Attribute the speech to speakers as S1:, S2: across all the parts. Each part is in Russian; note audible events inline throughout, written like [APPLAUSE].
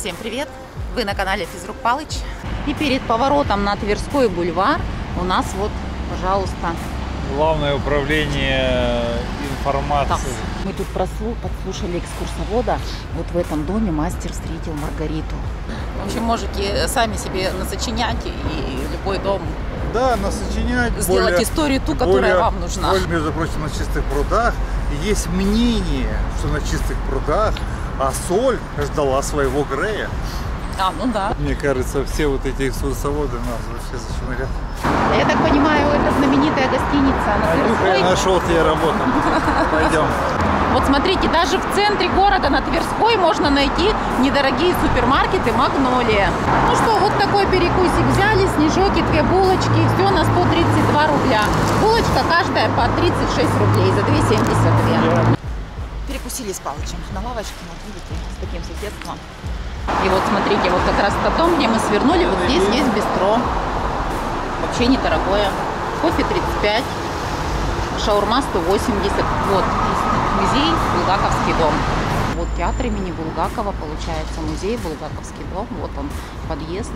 S1: Всем привет! Вы на канале Физрук Палыч. И перед поворотом на Тверской бульвар у нас вот, пожалуйста,
S2: Главное управление информацией.
S1: ТАСС. Мы тут прослу- подслушали экскурсовода. Вот в этом доме мастер встретил Маргариту. В общем, можете сами себе насочинять и любой дом
S3: Да, насочинять
S1: сделать
S3: более-
S1: историю ту, которая
S3: более-
S1: вам нужна.
S3: более, между прочим, на чистых прудах есть мнение, что на чистых прудах а соль ждала своего Грея.
S1: А, ну да.
S3: Мне кажется, все вот эти экскурсоводы нас вообще зачмырят.
S1: Я так понимаю, это знаменитая гостиница на
S3: Анюха, я нашел тебе работу. Пойдем.
S1: Вот смотрите, даже в центре города на Тверской можно найти недорогие супермаркеты «Магнолия». Ну что, вот такой перекусик взяли, снежок и две булочки. Все на 132 рубля. Булочка каждая по 36 рублей за 2,72. Перекусили с Палычем на лавочке, вот видите, с таким соседством. И вот смотрите, вот как раз в том, где мы свернули, вот здесь есть бистро. Вообще недорогое. Кофе 35, шаурма 180. Вот, музей Булгаковский дом. Вот театр имени Булгакова, получается, музей Булгаковский дом. Вот он, подъезд.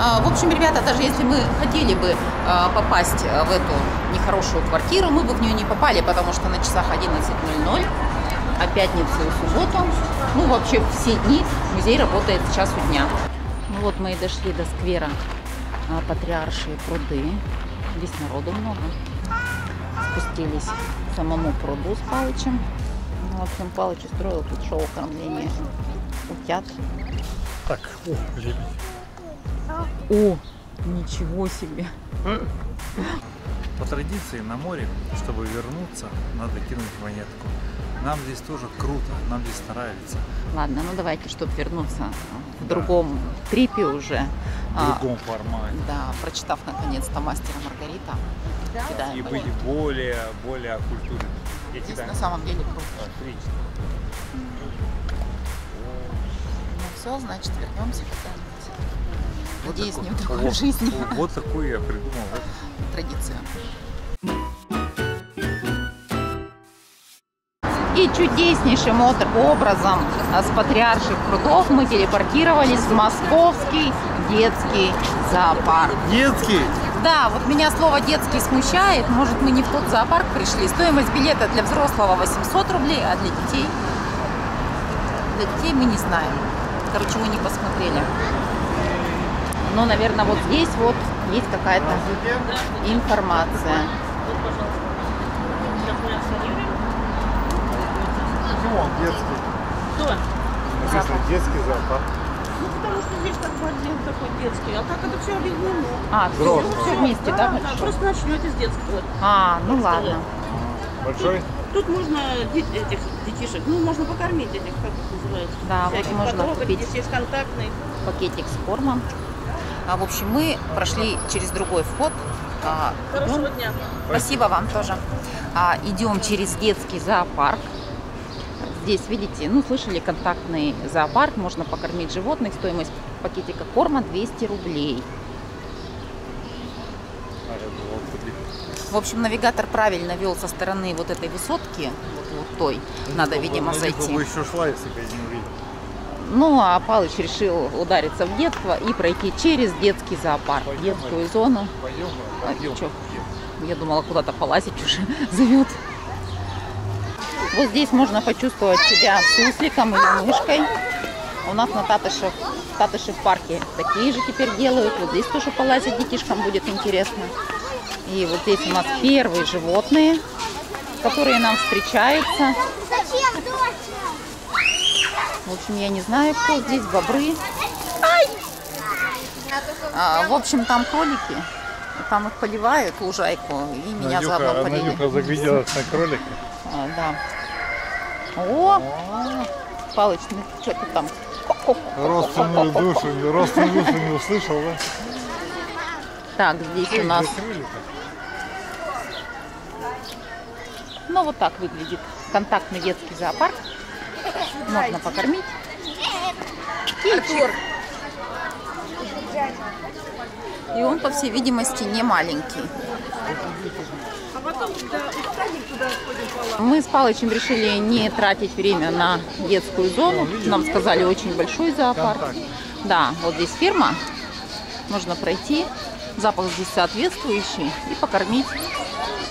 S1: А, В общем, ребята, даже если мы хотели бы а, попасть а, в эту нехорошую квартиру, мы бы в нее не попали, потому что на часах 11.00, а пятницу и субботу, ну вообще все дни музей работает с часу дня. Ну вот мы и дошли до сквера а, Патриаршие пруды. Здесь народу много. Спустились к самому пруду с Палычем. Ну, в общем, Палыч устроил тут шоу кормления утят.
S3: Так, о, лебедь.
S1: О, ничего себе!
S3: По традиции на море, чтобы вернуться, надо кинуть монетку. Нам здесь тоже круто, нам здесь нравится.
S1: Ладно, ну давайте, чтобы вернуться в
S3: Да.
S1: другом трипе уже.
S3: В
S1: а,
S3: другом формате.
S1: да, прочитав наконец-то мастера Маргарита, кидаем
S3: И
S1: монетку.
S3: быть более, более оккультуренным. Я
S1: Здесь
S3: тебя-
S1: на самом деле круто.
S3: Отлично.
S1: Ну все, значит, вернемся когда-нибудь. Надеюсь, не в
S3: такой-
S1: другой
S3: вот-
S1: жизни.
S3: Вот такую я придумал. да?
S1: Традицию. И чудеснейшим образом с патриарших прудов мы телепортировались в московский детский зоопарк.
S3: Детский.
S1: Да, вот меня слово детский смущает. Может, мы не в тот зоопарк пришли. Стоимость билета для взрослого 800 рублей, а для детей? Для детей мы не знаем. Короче, мы не посмотрели. Но, наверное, вот здесь вот есть какая-то информация.
S3: Почему он детский?
S4: Кто?
S3: Написано детский зоопарк.
S4: Ну, потому что здесь как бы отдел такой детский, а так это все объединено.
S1: А,
S3: Взрослый.
S1: все вместе, да?
S4: да,
S1: хорошо?
S4: просто начнете с детского.
S1: А, ну ладно.
S3: Большой?
S4: Тут можно этих детишек, ну, можно покормить этих, как их называется.
S1: Да, вот
S4: всяких,
S1: можно
S4: потрогать,
S1: купить.
S4: Здесь есть контактный.
S1: Пакетик с кормом. А, в общем, мы прошли через другой вход. А,
S4: Хорошего
S1: идем-
S4: дня.
S1: Спасибо вам тоже. А, идем через детский зоопарк. Здесь, видите, ну, слышали, контактный зоопарк, можно покормить животных. Стоимость пакетика корма 200 рублей.
S3: А.
S1: В общем, навигатор правильно вел со стороны вот этой высотки, вот, вот той. Надо, видимо,
S3: Ну,
S1: зайти.
S3: бы еще шла, если бы я не увидел.
S1: Ну, а Палыч решил удариться в детство и пройти через детский зоопарк,
S3: Пойдем,
S1: детскую зону.
S3: Пойдем,
S1: А,
S3: пойдем.
S1: чё? Я думала, куда-то полазить уже [LAUGHS] зовет. Вот здесь можно почувствовать себя сусликом или мышкой. У нас на Татышев, в Татышев парке такие же теперь делают. Вот здесь тоже полазить детишкам будет интересно. И вот здесь у нас первые животные, которые нам встречаются. В общем, я не знаю, кто здесь, бобры. А, в общем, там кролики. Там их поливают, лужайку, и меня
S3: Надюха,
S1: заодно полили.
S3: Надюха загляделась на кролика.
S1: А, да. О! Палыч, ну что ты там?
S3: Родственную душу, родственную душу не услышал, да?
S1: Так, здесь у нас, ну вот так выглядит контактный детский зоопарк. Можно покормить. Кильчик. И он, по всей видимости, не маленький. Мы с Палычем решили не тратить время на детскую зону. Нам сказали очень большой зоопарк. Да, вот здесь фирма. Можно пройти. Запах здесь соответствующий. И покормить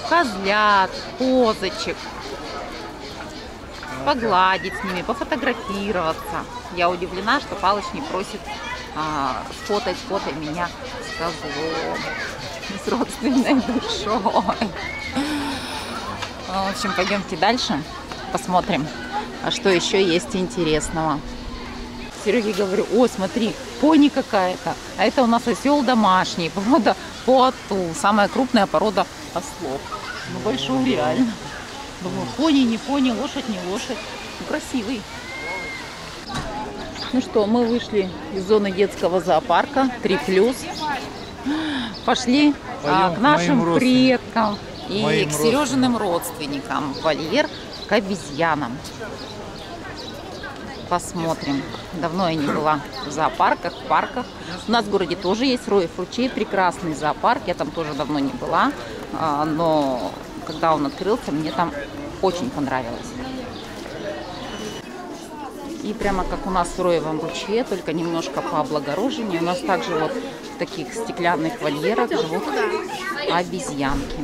S1: козлят, козочек. Погладить с ними, пофотографироваться. Я удивлена, что Палыч не просит а, сфотать, сфотай меня с козлом. С родственной душой. В общем, пойдемте дальше, посмотрим, а что еще есть интересного. Сереге говорю, о, смотри, пони какая-то. А это у нас осел домашний, [LAUGHS] порода Пуату, самая крупная порода ослов. Ну, большой реально. Думаю, пони, не пони, лошадь, не лошадь. Ну, красивый. Ну что, мы вышли из зоны детского зоопарка 3+. Пошли а, к нашим предкам и
S2: Моим
S1: к Сережиным родственникам. Вольер к обезьянам. Посмотрим. Давно я не была в зоопарках, в парках. У нас в городе тоже есть Роев ручей, прекрасный зоопарк. Я там тоже давно не была, а, но когда он открылся, мне там очень понравилось. И прямо как у нас в Роевом ручье, только немножко по облагорожению, у нас также вот в таких стеклянных вольерах живут обезьянки.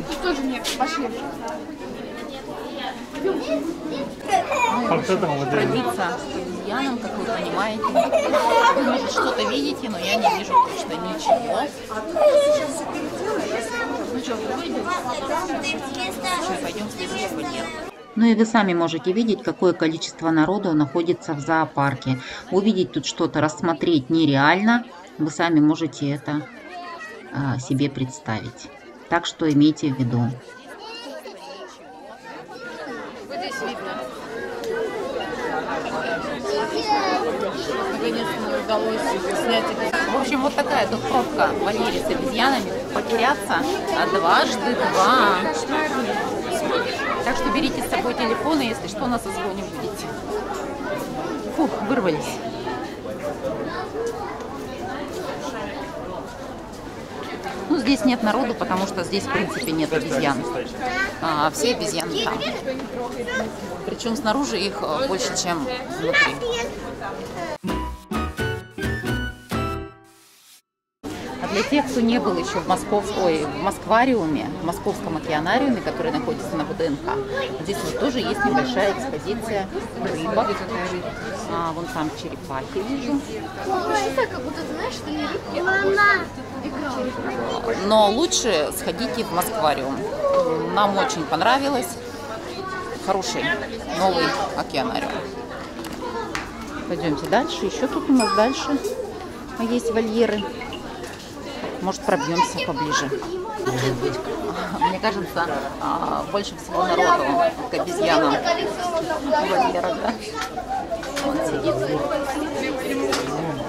S1: Традиция к обезьянам, как вы понимаете. Вы, может, что-то видите, но я не вижу точно ничего. Ну что, выйдем? Сейчас пойдем в следующий вольер. Ну и вы сами можете видеть, какое количество народу находится в зоопарке. Увидеть тут что-то, рассмотреть нереально. Вы сами можете это а, себе представить. Так что имейте в виду. В общем, вот такая тут пробка в вольере с обезьянами. Потеряться а дважды два. Так что берите с собой телефоны, если что, на созвоне будете. Фух, вырвались. Ну, здесь нет народу, потому что здесь, в принципе, нет обезьян. А, все обезьяны там. Причем снаружи их э, больше, чем внутри. Для тех, кто не был еще в, Московском, ой, в Москвариуме, в Московском океанариуме, который находится на ВДНХ, здесь вот тоже есть небольшая экспозиция рыбок. А, вон там черепахи вижу. Но лучше сходите в Москвариум. Нам очень понравилось. Хороший новый океанариум. Пойдемте дальше. Еще тут у нас дальше есть вольеры. Может, пробьемся поближе. Мне кажется, а, больше всего народу к обезьянам вольера, да? Он сидит.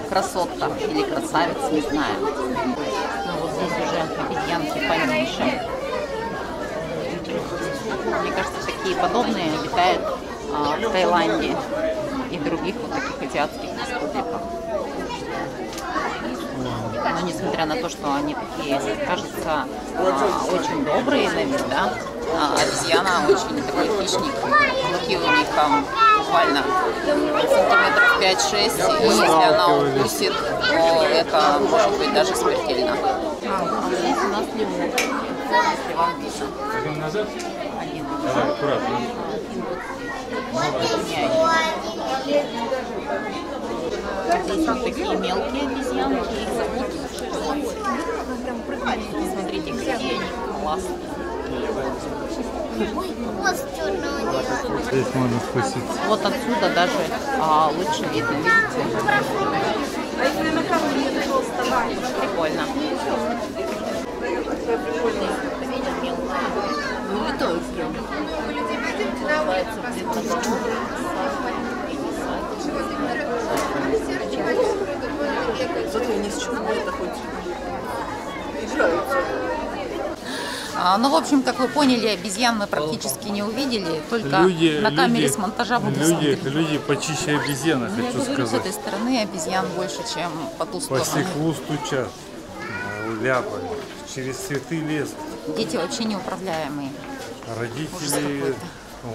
S1: Красотка или красавица, не знаю. Ну, вот здесь уже обезьянки поменьше. Мне кажется, такие подобные обитают а, в Таиланде и других вот таких азиатских республиках. Но несмотря на то, что они такие, кажется, а, очень добрые на вид, да, а обезьяна очень такой хищник. Руки у них там буквально сантиметров 5-6, и если она укусит, то это может быть даже смертельно. А здесь у нас лемур, если вам видно.
S2: Один назад?
S1: Один.
S2: Давай, аккуратно.
S1: Здесь вот такие мелкие обезьянки, их зовут. Смотрите, какие они классные.
S2: Здесь можно спуститься.
S1: Вот отсюда даже а, лучше видно, видите? Прикольно. Ну, летают прям. Называется.
S4: Зато они с чего это хоть играются.
S1: А, ну, в общем, как вы поняли, обезьян мы практически не увидели, только
S3: Люди,
S1: на камере
S3: люди-
S1: с монтажа мы
S3: Люди, люди почище обезьяны,
S1: Ну, я
S3: хочу
S1: говорю, с
S3: сказать.
S1: этой стороны обезьян больше, чем по ту
S3: По
S1: сторону.
S3: стеклу стучат, ляпают, через цветы лезут.
S1: Дети вообще неуправляемые.
S3: Родители...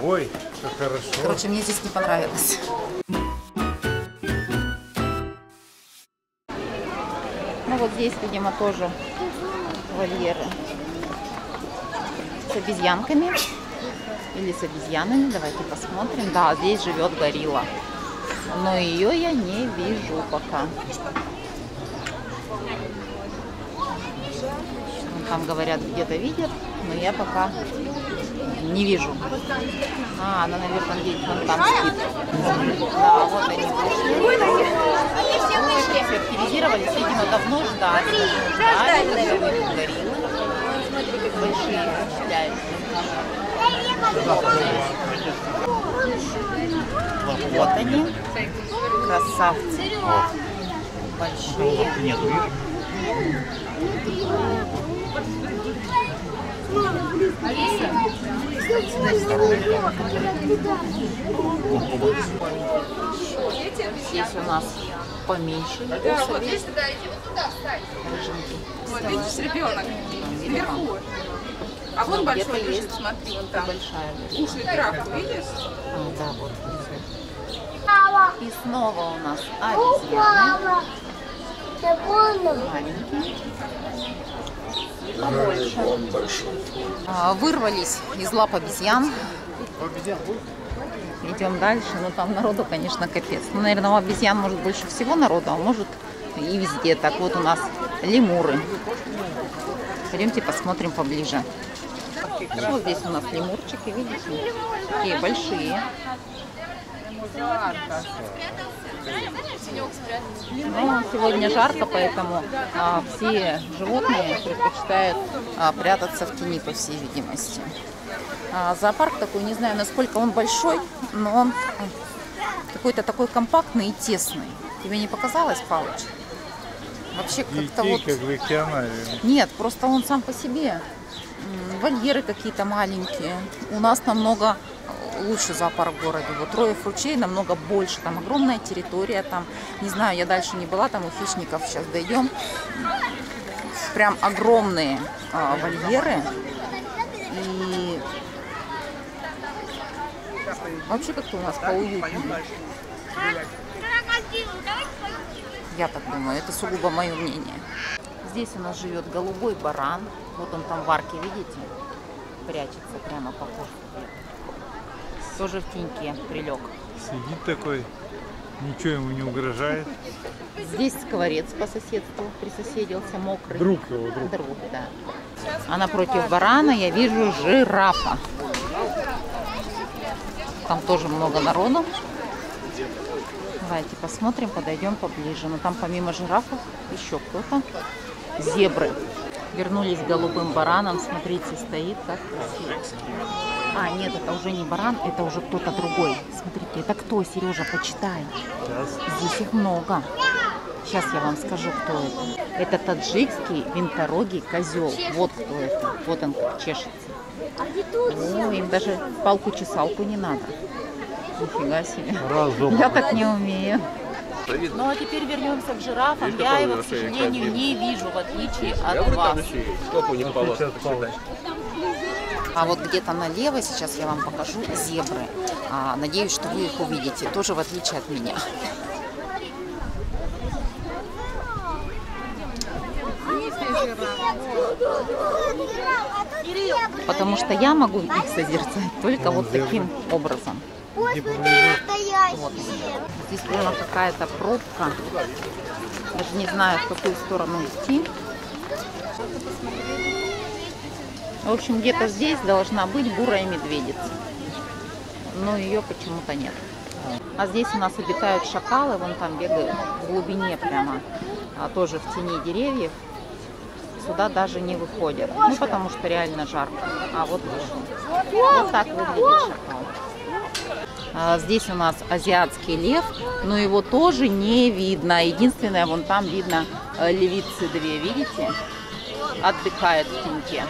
S3: Ой, как хорошо.
S1: Короче, мне здесь не понравилось. Здесь, видимо, тоже вольеры с обезьянками или с обезьянами. Давайте посмотрим. Да, здесь живет горилла. Но ее я не вижу пока. Там говорят, где-то видят, но я пока не вижу. А, она, наверное, где-то вон там спит. Да, вот они пришли. Ну, все активизировались, видимо, давно ждали. Ждали, наверное, гориллы. Большие, впечатляющие. Вот они, красавцы. Большие. Здесь у нас поменьше. Видишь,
S5: Вот, видишь, ребенок вверху. А вон большой
S1: где-то
S5: лежит, смотри, вон там.
S1: Большая.
S5: Кушает травку, видишь?
S1: А, да, вот. И снова у нас обезьяны. Маленькие. Побольше. А, Вырвались из лап обезьян. Идем дальше. Ну там народу, конечно, капец. Ну, наверное, у обезьян может больше всего народу, а может и везде. Так вот у нас лемуры. Пойдемте посмотрим поближе. Вот здесь у нас лемурчики, видите? Такие большие. Ну, сегодня жарко, поэтому а, все животные предпочитают а, прятаться в тени, по всей видимости. А, зоопарк такой, не знаю, насколько он большой, но он какой-то такой компактный и тесный. Тебе не показалось, Палыч? Вообще как-то вот...
S3: как в.
S1: Нет, просто он сам по себе. Вольеры какие-то маленькие. У нас намного лучше зоопарк в городе. Вот Троев ручей намного больше. Там огромная территория. Там, не знаю, я дальше не была, там у хищников сейчас дойдем. Прям огромные а, вольеры. И вообще как-то у нас поуютнее. Я так думаю, это сугубо мое мнение. Здесь у нас живет голубой баран. Вот он там в арке, видите? Прячется прямо по курсу. Тоже в теньке прилег.
S3: Сидит такой, ничего ему не угрожает.
S1: Здесь скворец по соседству присоседился, мокрый.
S3: Друг его, друг.
S1: Друг, да. А напротив барана я вижу жирафа. Там тоже много народу. Давайте посмотрим, подойдем поближе. Но там помимо жирафов еще кто-то. Зебры. Вернулись к голубым баранам. Смотрите, стоит как красиво. А, нет, это уже не баран, это уже кто-то другой. Смотрите, это кто, Сережа, почитай. Здесь их много. Сейчас я вам скажу, кто это. Это таджикский винторогий козел. Вот кто это. Вот он как чешется. О, им даже палку-чесалку не надо. Нифига себе.
S3: Разум.
S1: Я так не умею. Ну а теперь вернемся к жирафам. Я его, к сожалению, не вижу, в отличие от вас. А вот где-то налево сейчас я вам покажу зебры. А, надеюсь, что вы их увидите, тоже в отличие от меня. Потому что я могу их созерцать только вот таким образом. Вот. Здесь прямо какая-то пробка. Даже не знаю, в какую сторону идти. В общем, где-то здесь должна быть бурая медведица. Но ее почему-то нет. А здесь у нас обитают шакалы, вон там бегают в глубине прямо, а тоже в тени деревьев. Сюда даже не выходят. Ну, потому что реально жарко. А вот. Вот так выглядит шакал. А, Здесь у нас азиатский лев, но его тоже не видно. Единственное, вон там видно э, левицы две, видите? Отдыхает в теньке.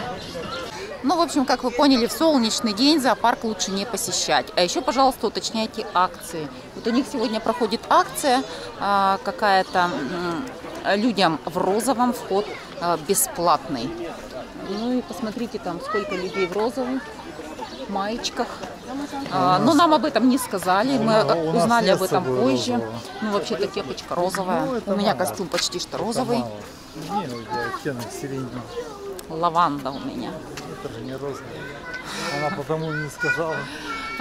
S1: Ну, в общем, как вы поняли, в солнечный день зоопарк лучше не посещать. А еще, пожалуйста, уточняйте акции. Вот у них сегодня проходит акция а, какая-то людям в розовом вход а, бесплатный. Ну и посмотрите там, сколько людей в розовых маечках. А, но нам об этом не сказали, мы
S3: Ну, нас
S1: узнали об этом позже. Ну, вообще-то кепочка розовая.
S3: Ну, это
S1: у меня костюм почти что розовый.
S3: ну.
S1: Лаванда у меня.
S3: Это же не розовый. Она потому не сказала.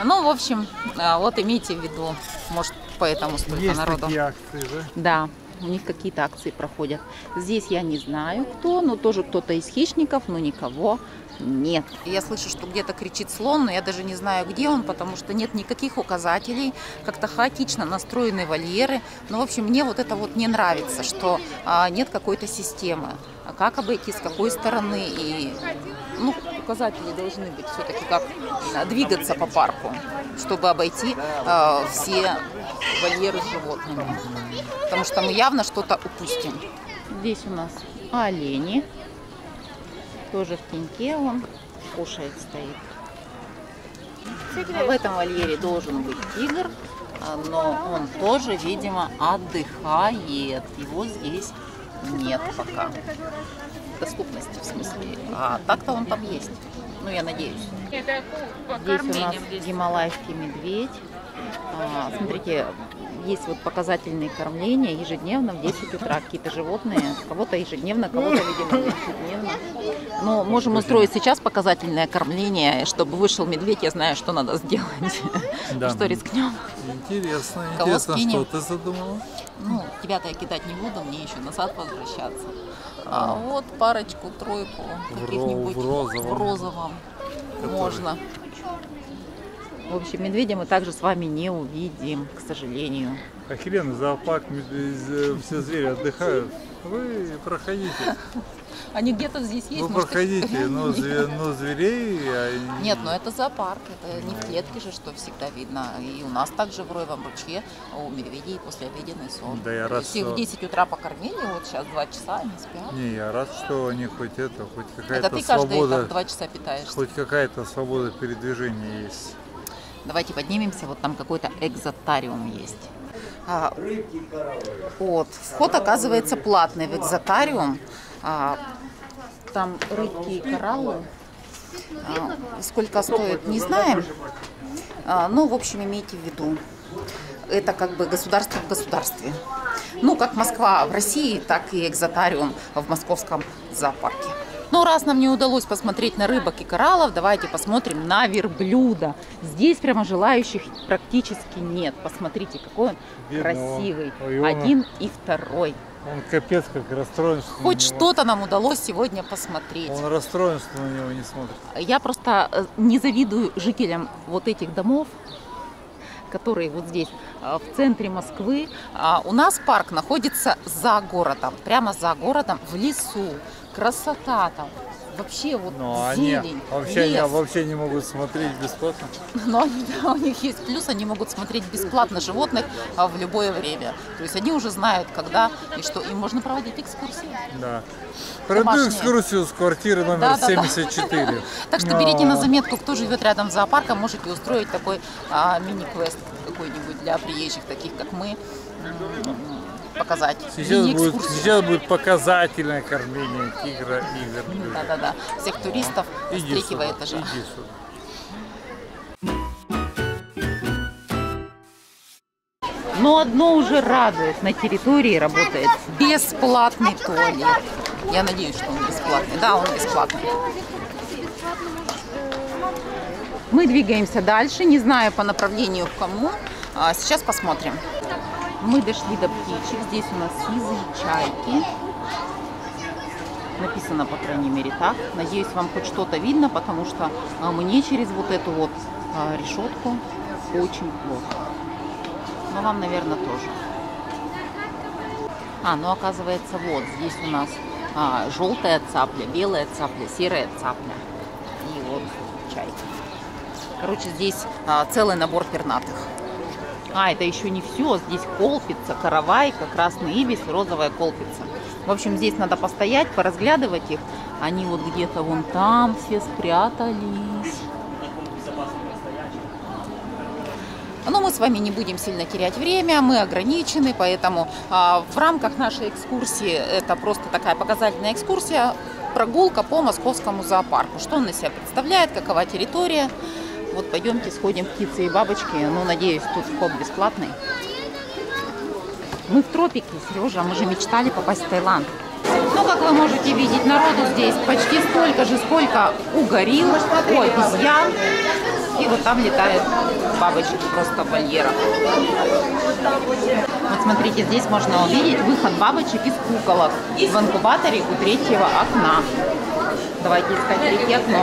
S1: Ну, в общем, а, вот имейте в виду, может, поэтому столько
S3: Есть
S1: народу.
S3: такие акции, да?
S1: Да, у них какие-то акции проходят. Здесь я не знаю кто, но тоже кто-то из хищников, но никого нет. Я слышу, что где-то кричит слон, но я даже не знаю, где он, потому что нет никаких указателей, как-то хаотично настроены вольеры. Ну, в общем, мне вот это вот не нравится, что а, нет какой-то системы. А как обойти, с какой стороны и ну, указатели должны быть все-таки как а, двигаться по парку, чтобы обойти а, все вольеры с животными. Потому что мы явно что-то упустим. Здесь у нас олени. Тоже в теньке он кушает стоит. А в этом вольере должен быть тигр, а, но он тоже, видимо, отдыхает. Его здесь нет пока. Доступности в смысле. А так-то он там есть. Ну, я надеюсь. Здесь у нас гималайский медведь. А, смотрите, есть вот показательные кормления ежедневно в 10 утра. Какие-то животные, кого-то ежедневно, кого-то, видимо, не ежедневно. Но можем устроить сейчас показательное кормление, чтобы вышел медведь, я знаю, что надо сделать. [LAUGHS]
S3: Да.
S1: Что рискнем?
S3: Интересно,
S1: Кого
S3: интересно,
S1: скинем?
S3: что ты задумала?
S1: Ну, тебя-то я кидать не буду, мне еще назад возвращаться. А вот парочку, тройку каких-нибудь
S3: в розовом.
S1: в розовом можно. В общем, медведя мы также с вами не увидим, к сожалению.
S3: Охеренно, зоопарк, мед- э, все звери отдыхают. Вы проходите.
S1: Они где-то здесь есть,
S3: Вы
S1: может,
S3: проходите, но, зве- но зверей... а
S1: Нет, ну это зоопарк, это не в клетке же, что всегда видно. И у нас также в Роевом ручье у медведей после обеденный сон.
S3: Да я рад,
S1: Если
S3: что-
S1: в 10 утра покормили, вот сейчас 2 часа, они спят.
S3: Не, я рад, что они хоть это, хоть какая-то
S1: это ты каждые
S3: свобода,
S1: там 2 часа питаешься.
S3: хоть какая-то свобода передвижения есть.
S1: Давайте поднимемся, вот там какой-то экзотариум есть. А, вот, вход оказывается платный в экзотариум. А, там рыбки и кораллы. А, сколько стоит, не знаем. А, ну, в общем, имейте в виду, это как бы государство в государстве. Ну, как Москва в России, так и экзотариум в московском зоопарке. Ну, раз нам не удалось посмотреть на рыбок и кораллов, давайте посмотрим на верблюда. Здесь прямо желающих практически нет. Посмотрите, какой он
S3: он.
S1: красивый.
S3: Ой, он-
S1: Один и второй.
S3: Он капец как расстроен, что
S1: Хоть
S3: него-
S1: что-то нам удалось сегодня посмотреть.
S3: Он расстроен, что на него не смотрит.
S1: Я просто э, не завидую жителям вот этих домов, которые вот здесь, э, в центре Москвы. А У нас парк находится за городом, прямо за городом, в лесу. Красота там. Вообще вот
S3: Но они
S1: зелень,
S3: вообще, не,
S1: лес.
S3: вообще не могут смотреть бесплатно. [LAUGHS]
S1: Но они, да, у них есть плюс, они могут смотреть бесплатно животных а, в любое время. То есть они уже знают, когда и что. Им можно проводить экскурсии.
S3: Да.
S1: Домашние.
S3: экскурсию с квартиры номер
S1: Да, да, да.
S3: 74. [LAUGHS]
S1: Так что берите на заметку, кто живет рядом с зоопарком, можете устроить такой а, мини-квест какой-нибудь для приезжих, таких как мы, показать.
S3: Сейчас будет, сейчас будет показательное кормление тигра и верблюда.
S1: Да-да-да. Всех туристов с
S3: Иди
S1: третьего
S3: сюда,
S1: этажа.
S3: иди сюда.
S1: Но одно уже радует. На территории работает бесплатный туалет. Я надеюсь, что он бесплатный. Да, он бесплатный. Мы двигаемся дальше, не знаю по направлению к кому. А, Сейчас посмотрим. Мы дошли до птичек. Здесь у нас сизые чайки. Написано, по крайней мере, так. Надеюсь, вам хоть что-то видно, потому что а, мне через вот эту вот а, решетку очень плохо. Но вам, наверное, тоже. А, ну оказывается, вот здесь у нас а, желтая цапля, белая цапля, серая цапля. И вот чайка. Короче, здесь а, целый набор пернатых. А, это еще не все. Здесь колпица, каравайка, красный ибис, розовая колпица. В общем, здесь надо постоять, поразглядывать их. Они вот где-то вон там все спрятались. Но мы с вами не будем сильно терять время, мы ограничены, поэтому а, в рамках нашей экскурсии, это просто такая показательная экскурсия, прогулка по московскому зоопарку. Что он из себя представляет, какова территория. Вот пойдемте сходим птицы и бабочки. Ну, надеюсь, тут вход бесплатный. Мы в тропике, Сережа, мы же мечтали попасть в Таиланд. Ну, как вы можете видеть, народу здесь почти столько же, сколько у горилл, у обезьян. И вот там летают бабочки просто в вольерах. Вот смотрите, здесь можно увидеть выход бабочек из куколок в инкубаторе у третьего окна. Давайте искать третье окно.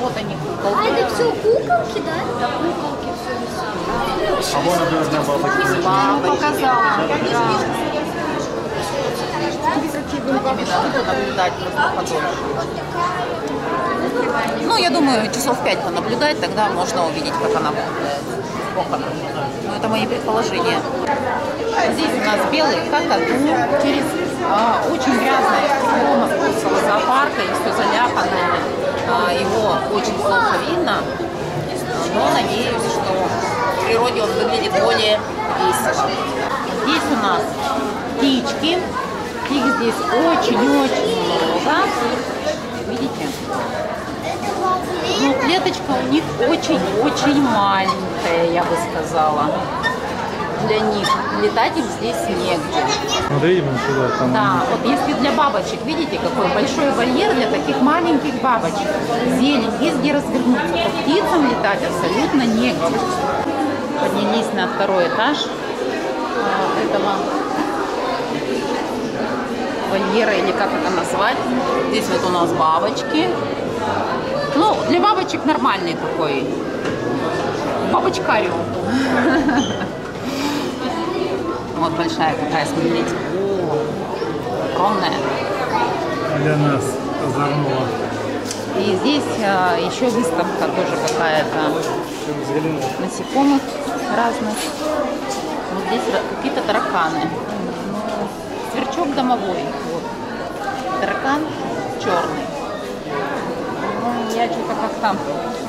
S1: Вот они,
S6: А
S1: куколки.
S6: это все куколки, да? Куколки все.
S1: Бабочки показала. Именно надо наблюдать просто подольше. Ну, я думаю, часов пять понаблюдать, тогда можно увидеть, как она кукает. Ну, это мои предположения. Здесь у нас белый какаду через а, очень грязное стекло московского зоопарка, и все заляпанное. А, его очень плохо видно, но надеюсь, что в природе он выглядит более весело. Здесь у нас птички. Их здесь очень-очень много. Видите? Ну, клеточка у них очень-очень маленькая, я бы сказала. Для них. Летать им здесь негде.
S2: Смотри именно сюда, там.
S1: Да, вот если для бабочек, видите, какой большой вольер для таких маленьких бабочек. Зелень, есть где развернуться. То птицам летать абсолютно негде. Поднялись на второй этаж а, этого вольера, или как это назвать. Здесь вот у нас бабочки. Ну, для бабочек нормальный такой бабочкариум. [LAUGHS] Вот большая какая, смотрите. О, огромная.
S2: Для нас озорного.
S1: И здесь а, еще выставка тоже какая-то насекомых разных. Вот здесь какие-то тараканы. Сверчок домовой. Вот. Таракан черный. Я что-то как-то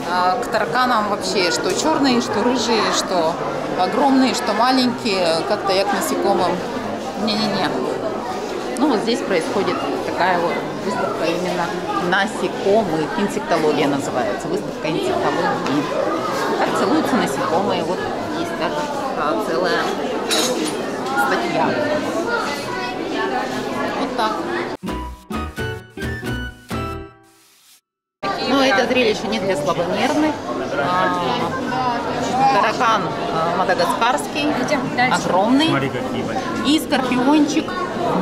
S1: а, к тараканам вообще, что черные, что рыжие, что огромные, что маленькие, как-то я к насекомым. Не-не-не. Ну, вот здесь происходит такая вот выставка именно насекомых. Инсектология называется. Выставка инсектологии. Как целуются насекомые. Вот есть даже а, целая статья. Вот так. Это зрелище не для слабонервных. А, Таракан а, мадагаскарский, огромный. И скорпиончик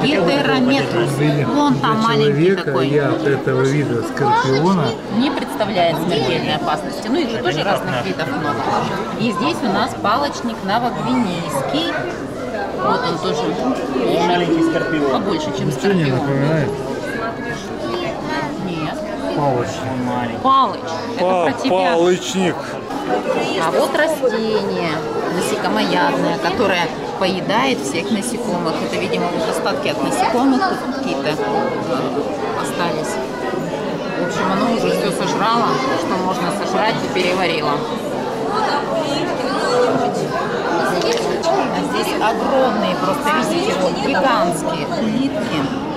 S1: гетерометрус. Вон там маленький такой.
S2: я от этого вида скорпиона
S1: Не представляет смертельной опасности. Ну, их же тоже разных видов много. И здесь у нас палочник новогвинейский. Вот он тоже маленький скорпион. Побольше, чем
S2: не
S1: скорпион.
S2: напоминает Палочник.
S1: Палыч. Это про тебя.
S3: Палычник.
S1: А вот растение насекомоядное, которое поедает всех насекомых. Это, видимо, вот остатки от насекомых какие-то э, остались. В общем, оно уже все сожрало, что можно сожрать и переварило. А здесь огромные, просто видите, вот гигантские улитки.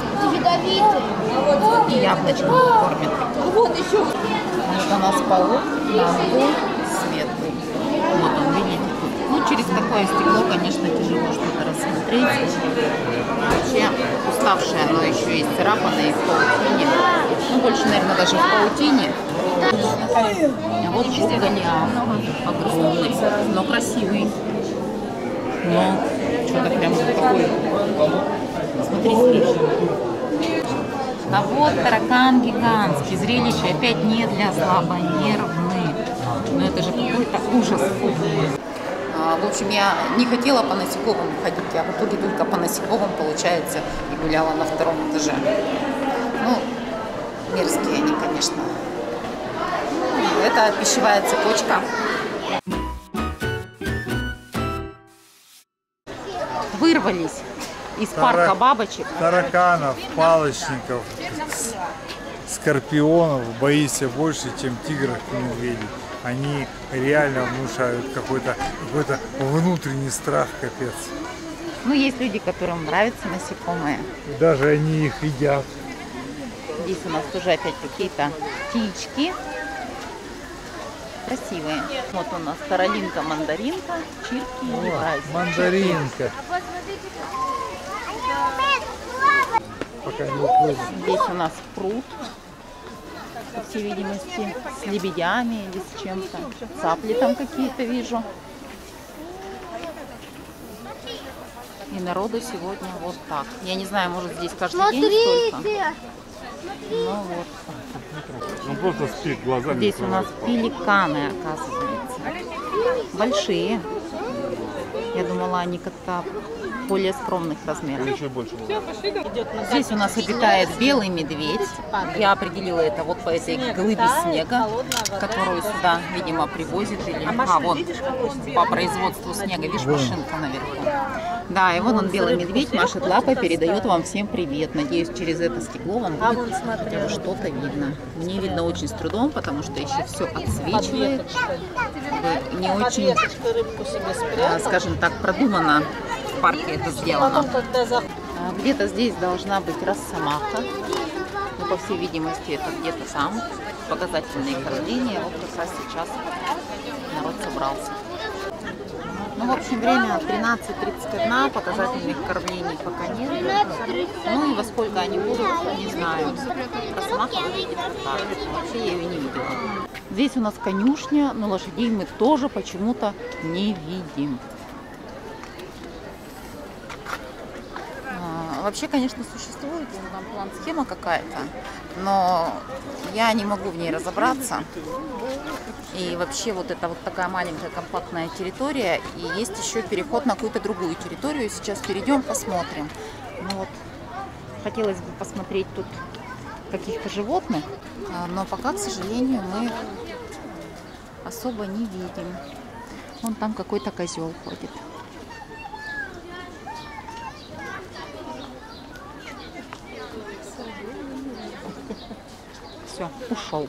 S1: И яблочками кормят. Вот еще. Вот у нас паук, нангол, светлый. Вот он, видите, тут. Ну, через такое стекло, конечно, тяжело что-то рассмотреть. Вообще уставшее, оно еще и царапанное, и в паутине. Ну, больше, наверное, даже в паутине. А вот Голиаф. Огромный, но красивый. Но что-то прям такой. Смотри, смотри. А вот таракан гигантский. Зрелище опять не для слабонервных. Но это же какой-то ужас. А, В общем, я не хотела по насекомым ходить, а в итоге только по насекомым, получается, и гуляла на втором этаже. Ну, мерзкие они, конечно. Это пищевая цепочка. Вырвались из парка
S3: Тарак-
S1: бабочек.
S3: Тараканов, палочников, скорпионов боишься больше, чем тигров и медведей. Они реально внушают какой-то какой внутренний страх, капец.
S1: Ну, есть люди, которым нравятся насекомые.
S3: Даже они их едят.
S1: Здесь у нас тоже опять какие-то птички. Красивые. Вот у нас Каролинка, мандаринка, чирки и райс.
S2: Мандаринка.
S1: Здесь у нас пруд, по всей видимости, с лебедями или с чем-то. Цапли там какие-то вижу. И народу сегодня вот так. Я не знаю, может здесь каждый день столько.
S6: Смотрите!
S1: Ну вот.
S7: Он просто спит глазами.
S1: Здесь у нас пеликаны, оказывается. Большие. Я думала, они как-то более скромных размеров. Здесь у нас обитает белый медведь. Я определила это вот по этой глыбе снега, которую сюда, видимо, привозят. Или... А, вон, по производству снега. Видишь, машинка наверху. Да, и вон он, белый медведь, машет лапой, передает вам всем привет. Надеюсь, через это стекло вам будет хотя бы что-то видно. Мне видно очень с трудом, потому что еще все отсвечивает. Бы Не очень, а, скажем так, продумано парке это сделано. А, Где-то здесь должна быть росомаха. Ну, по всей видимости, это где-то там. Показательные кормления. Вот как раз сейчас народ собрался. Ну, в общем, время 13.31, показательных кормлений пока нет. Ну и во сколько они будут, не знаю. Росомаха выглядит вот так. Вообще я ее не видела. Здесь у нас конюшня, но лошадей мы тоже почему-то не видим. А, Вообще, конечно, существует там план-схема какая-то, но я не могу в ней разобраться. И вообще вот это вот такая маленькая компактная территория, и есть еще переход на какую-то другую территорию. Сейчас перейдем, посмотрим. Ну вот, хотелось бы посмотреть тут каких-то животных, а, но пока, к сожалению, мы особо не видим. Вон там какой-то козел ходит. Все, ушел.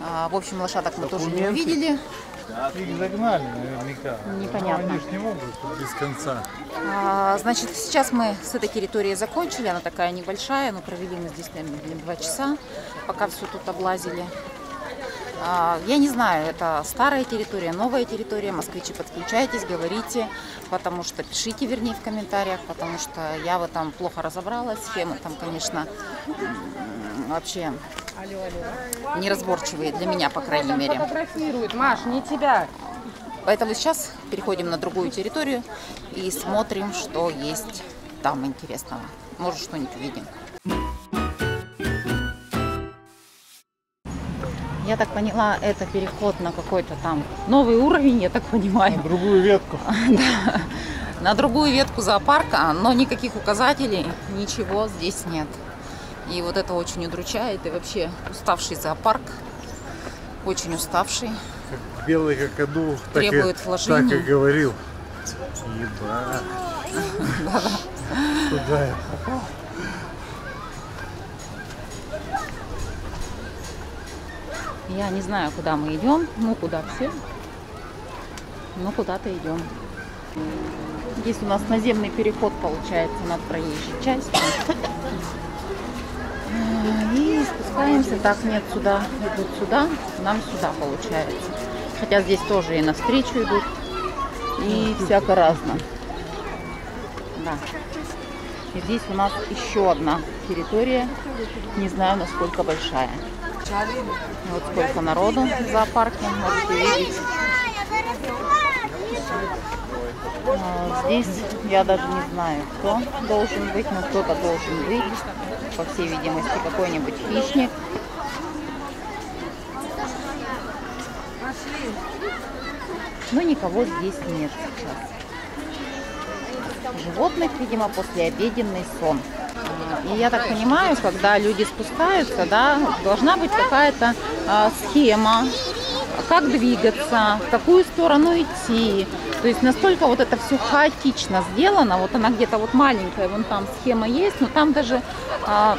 S1: А, в общем, лошадок мы тоже не увидели.
S2: Их загнали наверняка.
S1: Непонятно.
S2: Но они ж не могут без конца.
S1: А, Значит, сейчас мы с этой территории закончили. Она такая небольшая, но провели мы здесь, наверное, два часа, пока все тут облазили. А, Я не знаю, это старая территория, новая территория. Москвичи, подключайтесь, говорите, потому что пишите, вернее, в комментариях, потому что я в этом плохо разобралась. Схемы там, конечно, вообще неразборчивые для меня, по крайней мере.
S5: Фотографирует, Маш, не тебя.
S1: Поэтому сейчас переходим на другую территорию и смотрим, что есть там интересного. Может, что-нибудь увидим. Я так поняла, это переход на какой-то там новый уровень, я так понимаю.
S2: Другую ветку. [LAUGHS]
S1: На другую ветку зоопарка, но никаких указателей, ничего здесь нет. И вот это очень удручает. И вообще уставший зоопарк, очень уставший.
S3: Как белый какаду, так и,
S1: Требует
S3: так
S1: вложений.
S3: и говорил. Еба. Туда я попал.
S1: Я не знаю, куда мы идем. Ну, куда все. Но куда-то идем. Здесь у нас наземный переход получается над проезжей частью. И спускаемся. Так, нет, сюда идут сюда. Нам сюда получается. Хотя здесь тоже и навстречу идут. И всяко разно. Да. И здесь у нас еще одна территория. Не знаю, насколько большая. Вот сколько народу в зоопарке, можете видеть. А, Здесь я даже не знаю, кто должен быть, но кто-то должен быть. По всей видимости, какой-нибудь хищник. Но никого здесь нет сейчас. Животных, видимо, послеобеденный сон. И я так понимаю, когда люди спускаются, да, должна быть какая-то а, схема, как двигаться, в какую сторону идти. То есть настолько вот это все хаотично сделано. Вот она где-то вот маленькая, вон там схема есть, но там даже а,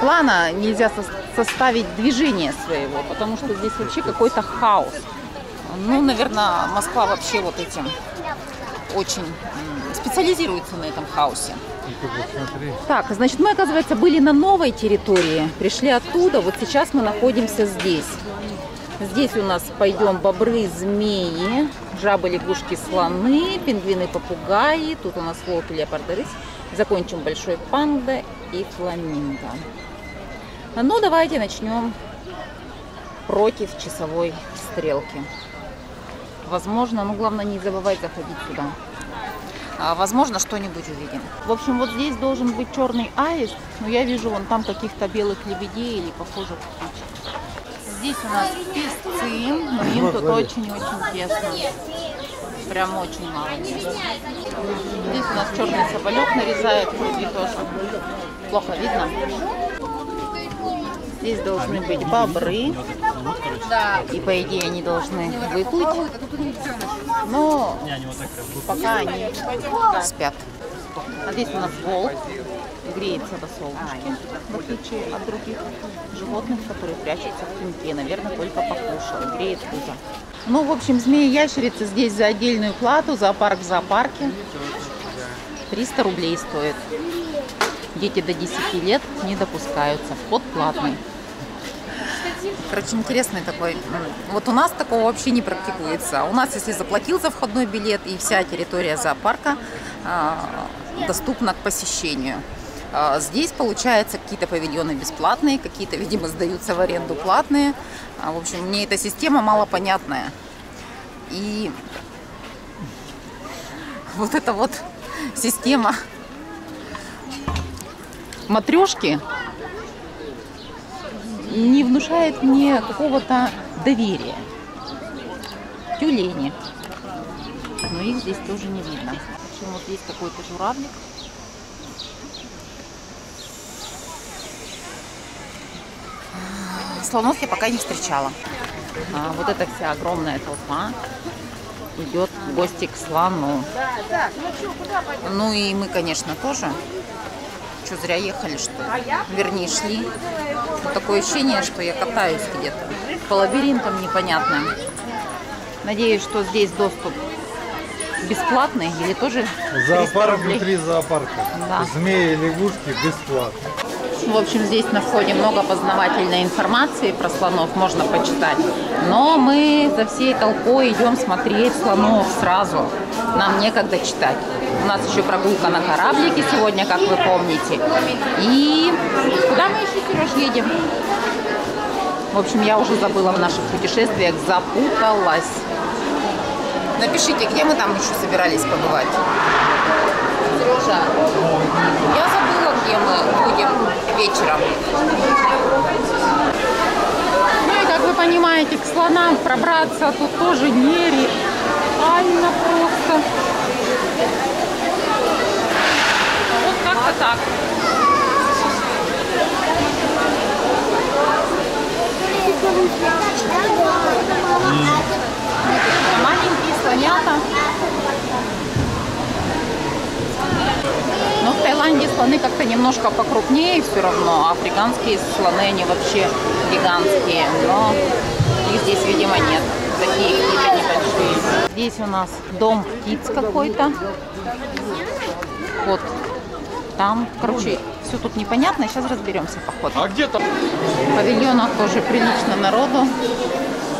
S1: плана нельзя сос- составить движение своего, потому что здесь вообще какой-то хаос. Ну, наверное, Москва вообще вот этим очень специализируется на этом хаосе. Так, значит, мы, оказывается, были на новой территории, пришли оттуда, вот сейчас мы находимся здесь. Здесь у нас пойдем бобры, змеи, жабы, лягушки, слоны, пингвины, попугаи. Тут у нас волк, леопард и рысь. Закончим большой панда и фламинго. Ну, давайте начнем против часовой стрелки. Возможно, ну, главное не забывать заходить сюда. А, возможно, что-нибудь увидим. В общем, вот здесь должен быть черный аист, но я вижу вон там каких-то белых лебедей или похожих птичек. Здесь у нас песцы, но им тут очень-очень тесно. Прям очень мало места. Здесь у нас черный соболек нарезает круги тоже. Плохо видно. Здесь должны быть бобры. И по идее они должны выплыть. Но пока они спят. А здесь у нас волк греется до солнышке, в отличие от других животных, которые прячутся в теньке. Наверное, только покушал. Греет пузо. Ну, в общем, змеи-ящерицы здесь за отдельную плату. Зоопарк в зоопарке. 300 рублей стоит. Дети до 10 лет не допускаются. Вход платный. Короче, интересный такой. Вот у нас такого вообще не практикуется. У нас, если заплатил за входной билет, и вся территория зоопарка а, доступна к посещению. А, Здесь, получается, какие-то павильоны бесплатные, какие-то, видимо, сдаются в аренду платные. А, В общем, мне эта система малопонятная. И вот эта вот система матрешки не внушает мне какого-то доверия. Тюлени. Но их здесь тоже не видно. В общем, вот здесь какой-то журавлик. Слонов я пока не встречала. А, вот эта вся огромная толпа идет в гости к слону. Ну и мы, конечно, тоже. Что, зря ехали, что ли? Вернее, шли. Такое ощущение, что я катаюсь где-то по лабиринтам непонятным. Надеюсь, что здесь доступ бесплатный или тоже 300
S3: Зоопарк внутри зоопарка.
S1: Да.
S3: Змеи и лягушки бесплатно.
S1: В общем, здесь на входе много познавательной информации про слонов, можно почитать. Но мы за всей толпой идем смотреть слонов сразу. Нам некогда читать. У нас еще прогулка на кораблике сегодня, как вы помните. И куда мы еще, Сереж, едем? В общем, я уже забыла в наших путешествиях, запуталась. Напишите, где мы там еще собирались побывать. Сережа, я забыла, где мы будем вечером. Ну и как вы понимаете, к слонам пробраться тут тоже нереально просто. Вот как-то так. Маленькие слонята. Но в Таиланде слоны как-то немножко покрупнее все равно. Африканские слоны, они вообще гигантские. Но их здесь, видимо, нет. Такие какие-то небольшие. Здесь у нас дом птиц какой-то. Вот там. Короче, все тут непонятно. Сейчас разберемся по ходу.
S7: А где там?
S1: В павильонах тоже прилично народу.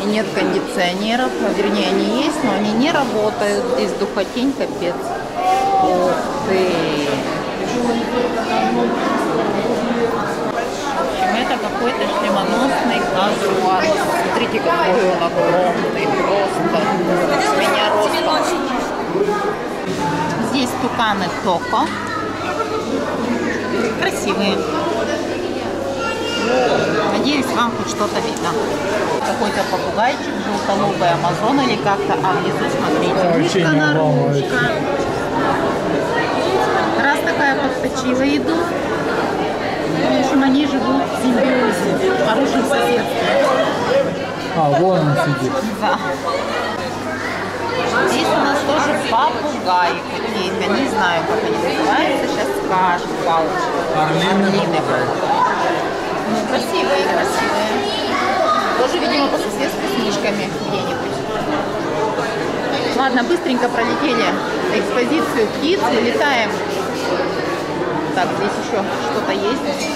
S1: И нет кондиционеров. А, Вернее, они есть, но они не работают. Здесь духотень капец. Ух ты. Это какой-то шлемоносный казуар. Смотрите, какой он огромный. Просто с меня ростом. Здесь туканы Токо. Красивые. Надеюсь, вам хоть что-то видно. Какой-то попугайчик, желтолобый амазон или как-то. А внизу, смотрите, мышка наружка. Раз такая подточила еду, в общем, они живут в симбиозе, в хорошем соседстве.
S3: А, вон он сидит.
S1: Да. Здесь у нас тоже попугаи какие-то. Не знаю, как они называются. Сейчас скажу, палочка. Орлины. Ну, красивые, красивые. Тоже, видимо, по соседству с мишками где-нибудь. Ладно, быстренько пролетели экспозицию птиц, вылетаем. Так, здесь еще что-то есть.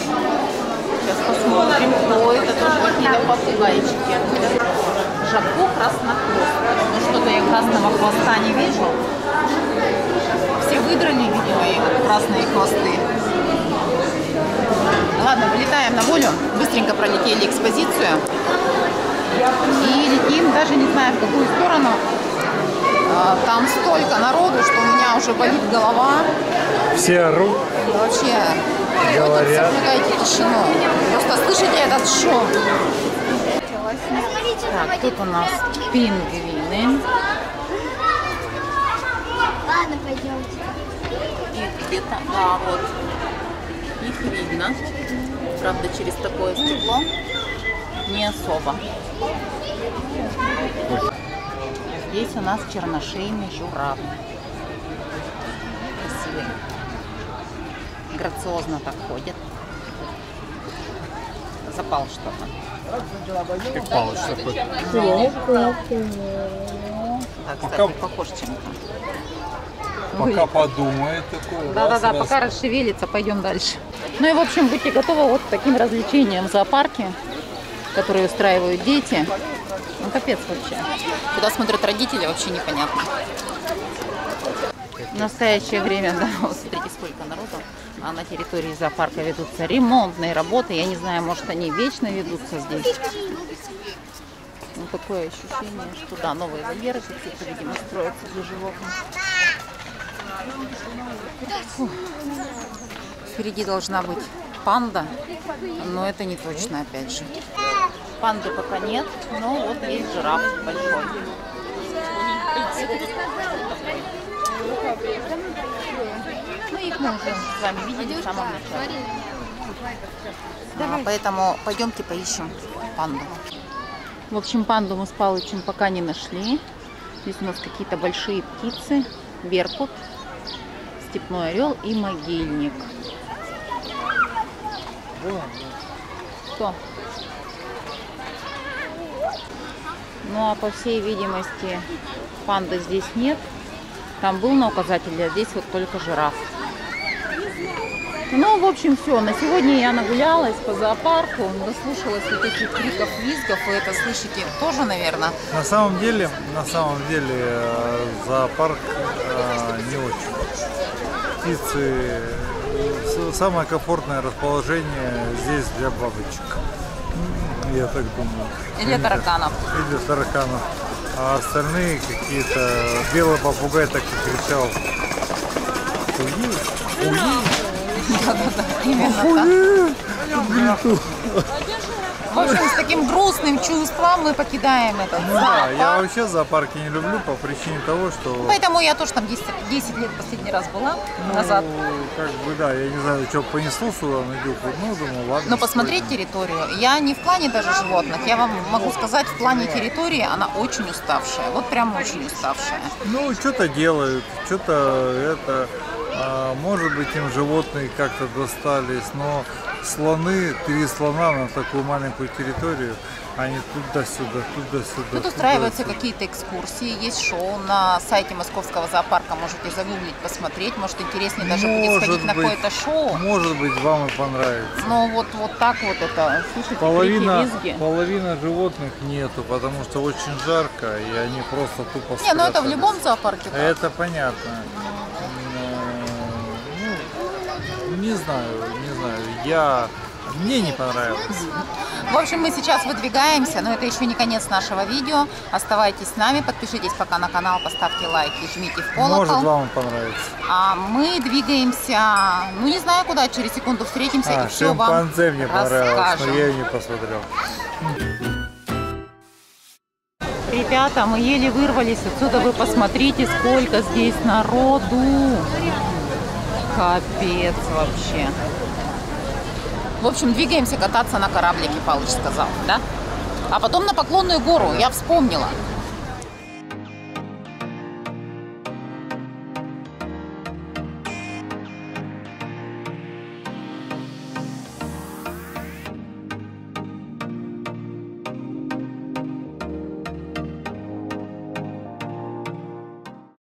S1: Сейчас посмотрим. О, это тоже какие-то попугайчики. Жако краснохвост. Ну что-то я красного хвоста не вижу. Все выдрали, видимо, красные хвосты. Ладно, вылетаем на волю. Быстренько пролетели экспозицию. И летим, даже не знаю в какую сторону. А, Там столько народу, что у меня уже болит голова.
S3: Все орут.
S1: Вообще,
S3: Говорят.
S1: тишину. Просто слышите этот шум? Так, тут у нас пингвины.
S6: Ладно, пойдемте.
S1: И где-то, да, вот, их видно. Правда, через такое стекло не особо. Здесь у нас черношейный журавль. Красивый. Грациозно так ходит. Запал что-то.
S3: Как палыч такой.
S1: Да, кстати, похож чем-то.
S3: Пока подумает такой.
S1: Да-да-да, пока расшевелится, пойдем дальше. Ну и, в общем, будьте готовы вот к таким развлечениям в зоопарке, которые устраивают дети. Ну, капец вообще. Куда смотрят родители, вообще непонятно. В настоящее время, да, [LAUGHS] вот смотрите, сколько народу. А на территории зоопарка ведутся ремонтные работы. Я не знаю, может, они вечно ведутся здесь. Ну, такое ощущение, что да, новые вольеры какие-то, видимо, строятся для животных. Фух. Впереди должна быть панда, но это не точно, опять же. Панды пока нет, но вот есть жираф большой. Мы уже с вами видели в самом начале. А, поэтому пойдемте поищем панду. В общем, панду мы с Палычем пока не нашли. Здесь у нас какие-то большие птицы. Беркут, степной орел и могильник. Что? Ну а по всей видимости панды здесь нет. Там был на указателе, а здесь вот только жираф. Ну, в общем, все. На сегодня я нагулялась по зоопарку, наслушалась вот этих криков, визгов. Вы это слышите тоже, наверное.
S3: На самом деле, на самом деле, э, зоопарк э, не очень. Птицы, э, самое комфортное расположение здесь для бабочек. Я так думаю.
S1: Или
S3: Они так-
S1: тараканов.
S3: Или тараканов. А остальные какие-то... Белый попугай так и кричал. Уи, уи.
S1: Именно так. В общем, с таким грустным чувством мы покидаем этот
S3: Ну да, я
S1: зоопарк.
S3: вообще зоопарки не люблю по причине того, что...
S1: Поэтому я тоже там 10, 10 лет последний раз была назад.
S3: Ну, как бы, да, я не знаю, что понесло сюда на Дюку. Ну, думаю, ладно.
S1: Но посмотреть
S3: сходим.
S1: территорию, я не в плане даже животных, я вам могу сказать, в плане территории она очень уставшая, вот прям очень уставшая.
S3: Ну, что-то делают, что-то это... а, может быть, им животные как-то достались, но слоны, три слона на такую маленькую территорию, они туда-сюда, туда-сюда.
S1: Тут устраиваются какие-то экскурсии, есть шоу на сайте Московского зоопарка, можете загуглить, посмотреть, может интереснее даже будет
S3: Может
S1: сходить на
S3: быть.
S1: какое-то шоу.
S3: Может быть, вам и понравится.
S1: Но вот, вот так вот это, слушайте,
S3: Половина,
S1: крики, визги.
S3: половина животных нету, потому что очень жарко, и они просто тупо
S1: Не, ну это в любом зоопарке так.
S3: Это понятно. Но, ну, не знаю, не знаю. Я мне не понравилось.
S1: В общем, мы сейчас выдвигаемся, но это еще не конец нашего видео. Оставайтесь с нами, подпишитесь пока на канал, поставьте лайк и жмите в колокол.
S3: Может вам понравится.
S1: А мы двигаемся, ну не знаю куда, через секунду встретимся
S3: А,
S1: и все вам
S3: мне понравилось, но я ее не посмотрел.
S1: Ребята, мы еле вырвались отсюда, вы посмотрите, сколько здесь народу. Капец вообще. В общем, двигаемся кататься на кораблике, Палыч сказал, да? А потом на Поклонную гору, я вспомнила.